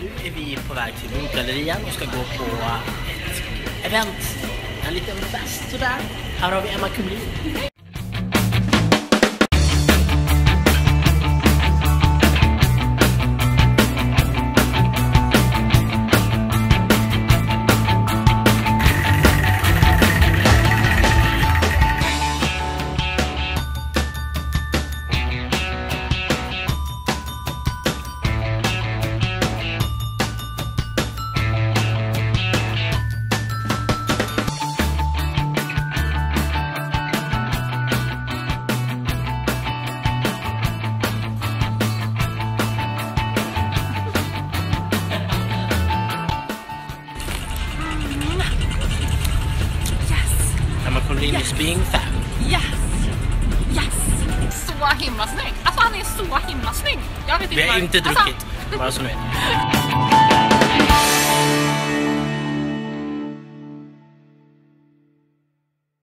Nu är vi på väg till Nordgallerian och ska gå på ett event. En liten fest sådär. Här har vi Emma Kumlin. Kumlin is being fab. Yes! Yes! Så himla snygg! Alltså han är så himla snygg! Jag vet Vi har inte alltså, druckit, bara så ni vet.